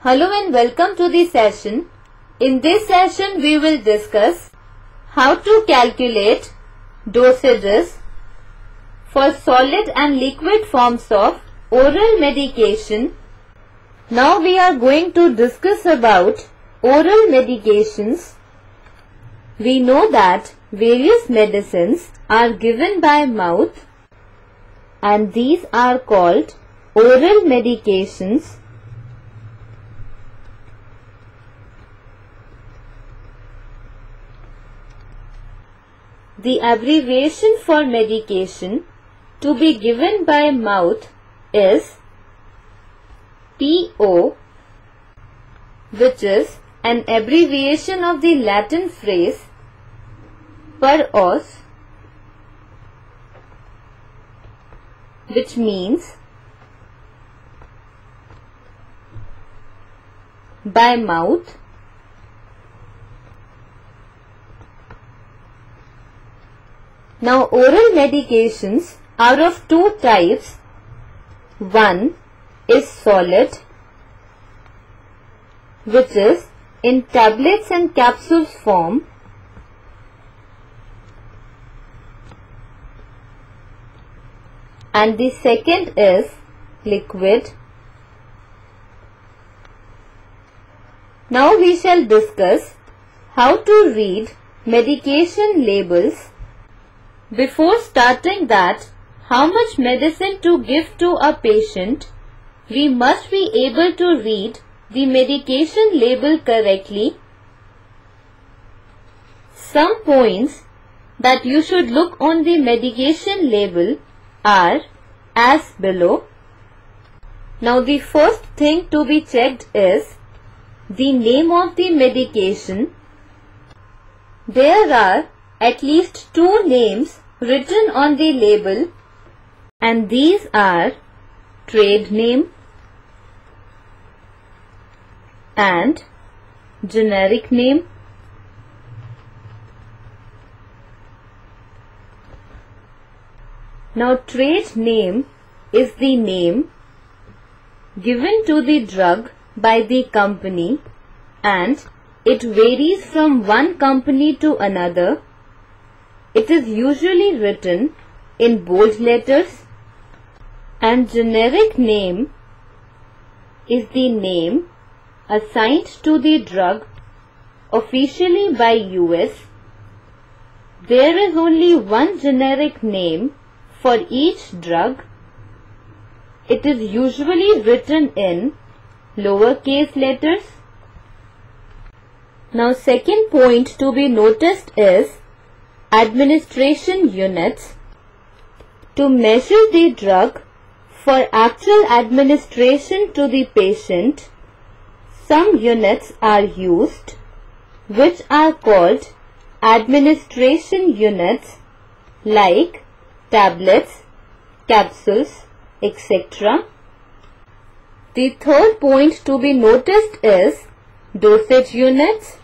Hello and welcome to the session. In this session we will discuss how to calculate dosages for solid and liquid forms of oral medication. Now we are going to discuss about oral medications. We know that various medicines are given by mouth and these are called oral medications. The abbreviation for medication to be given by mouth is PO which is an abbreviation of the Latin phrase per os which means by mouth Now oral medications are of two types. One is solid which is in tablets and capsules form and the second is liquid. Now we shall discuss how to read medication labels before starting that, how much medicine to give to a patient, we must be able to read the medication label correctly. Some points that you should look on the medication label are as below. Now the first thing to be checked is the name of the medication. There are at least two names written on the label and these are trade name and generic name. Now trade name is the name given to the drug by the company and it varies from one company to another it is usually written in bold letters and generic name is the name assigned to the drug officially by US. There is only one generic name for each drug. It is usually written in lowercase letters. Now second point to be noticed is administration units to measure the drug for actual administration to the patient. Some units are used which are called administration units like tablets, capsules, etc. The third point to be noticed is dosage units.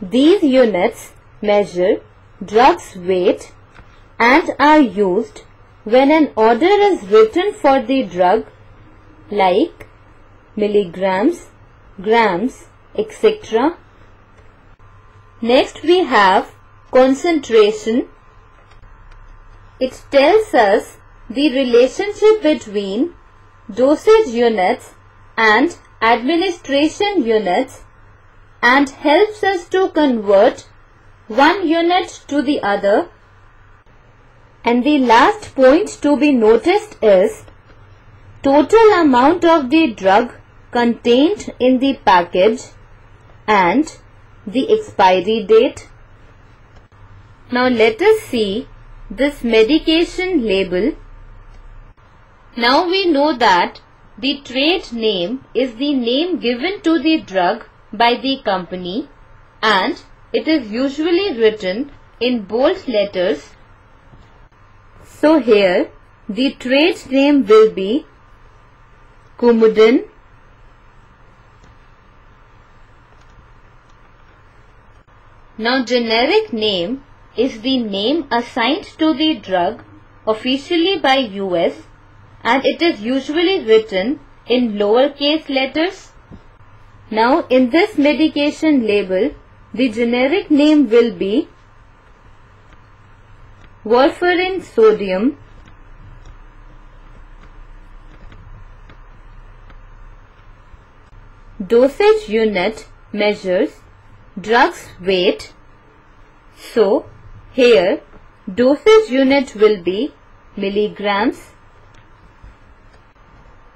These units measure drugs weight and are used when an order is written for the drug like milligrams, grams, etc. Next we have concentration. It tells us the relationship between dosage units and administration units and helps us to convert one unit to the other. And the last point to be noticed is total amount of the drug contained in the package and the expiry date. Now let us see this medication label. Now we know that the trade name is the name given to the drug by the company and it is usually written in bold letters. So here the trade name will be Coumadin. Now generic name is the name assigned to the drug officially by US and it is usually written in lowercase letters. Now in this medication label, the generic name will be warfarin sodium dosage unit measures drug's weight. So, here dosage unit will be milligrams.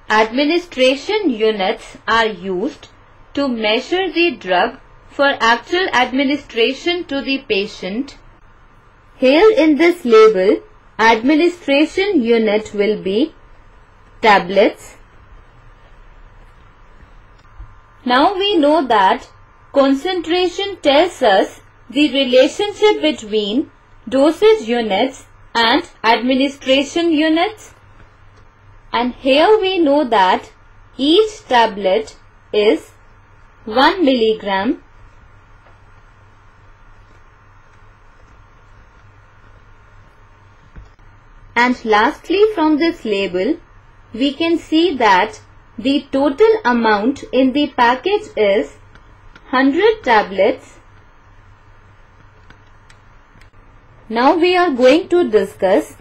Administration units are used to measure the drug for actual administration to the patient. Here in this label, administration unit will be tablets. Now we know that concentration tells us the relationship between dosage units and administration units. And here we know that each tablet is 1 milligram And lastly from this label, we can see that the total amount in the package is 100 tablets. Now we are going to discuss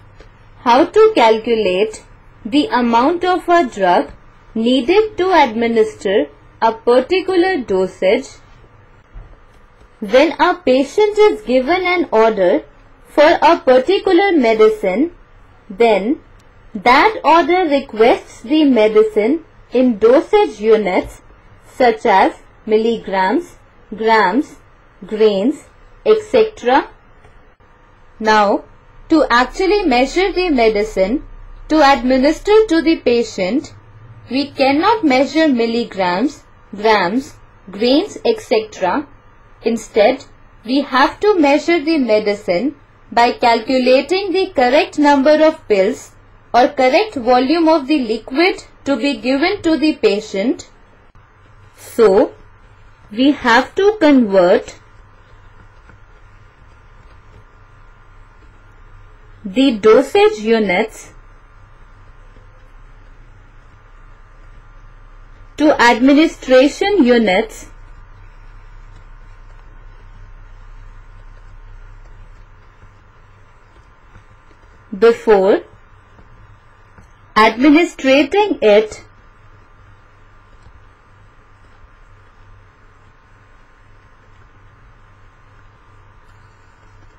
how to calculate the amount of a drug needed to administer a particular dosage. When a patient is given an order for a particular medicine, then that order requests the medicine in dosage units such as milligrams, grams, grains, etc. Now, to actually measure the medicine to administer to the patient, we cannot measure milligrams, grams, grains, etc. Instead, we have to measure the medicine by calculating the correct number of pills or correct volume of the liquid to be given to the patient. So, we have to convert the dosage units to administration units before administrating it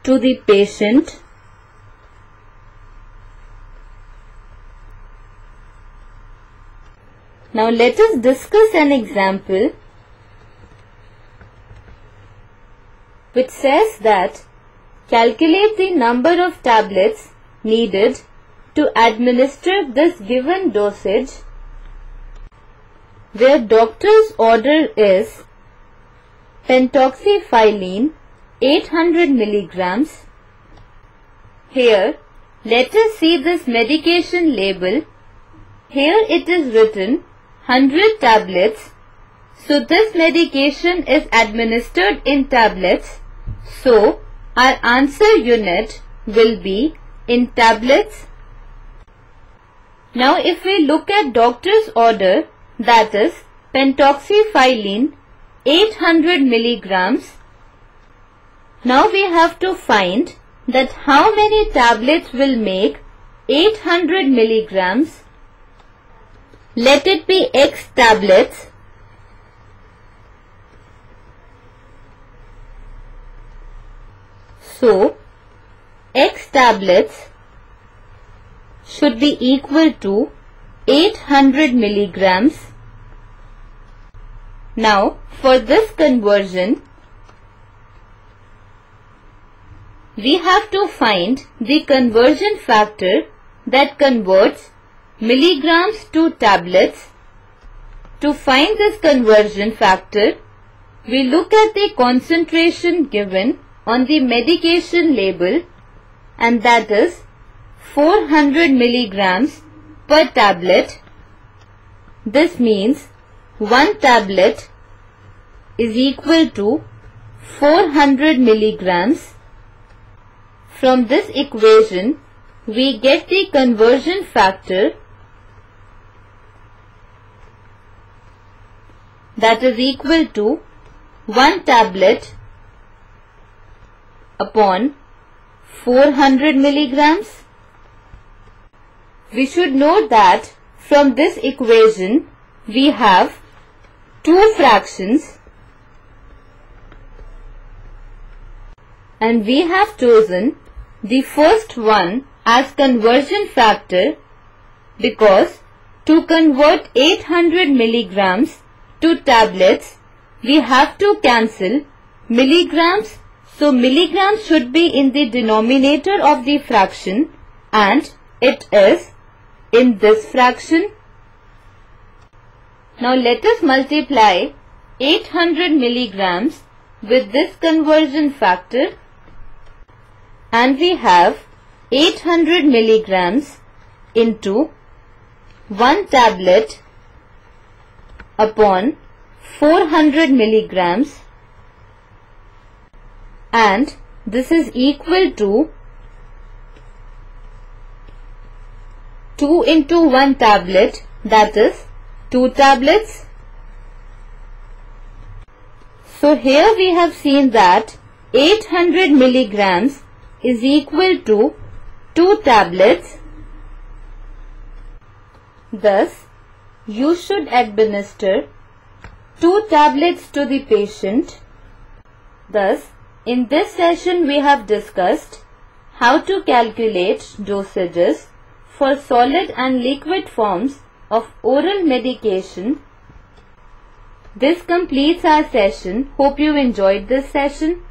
to the patient. Now let us discuss an example which says that calculate the number of tablets needed to administer this given dosage where doctor's order is pentoxifylline 800 milligrams. Here, let us see this medication label. Here it is written 100 tablets. So this medication is administered in tablets. So our answer unit will be in tablets. Now if we look at doctor's order that is pentoxifylline 800 milligrams. Now we have to find that how many tablets will make 800 milligrams. Let it be X tablets. So, X tablets should be equal to 800 milligrams. Now for this conversion we have to find the conversion factor that converts milligrams to tablets. To find this conversion factor, we look at the concentration given on the medication label and that is 400 milligrams per tablet. This means one tablet is equal to 400 milligrams. From this equation, we get the conversion factor that is equal to 1 tablet upon 400 milligrams. We should note that from this equation we have two fractions and we have chosen the first one as conversion factor because to convert 800 milligrams to tablets we have to cancel milligrams so milligrams should be in the denominator of the fraction and it is in this fraction. Now let us multiply 800 milligrams with this conversion factor and we have 800 milligrams into 1 tablet upon 400 milligrams and this is equal to 2 into 1 tablet that is 2 tablets. So here we have seen that 800 milligrams is equal to 2 tablets. Thus, you should administer 2 tablets to the patient. Thus, in this session we have discussed how to calculate dosages for solid and liquid forms of oral medication. This completes our session. Hope you enjoyed this session.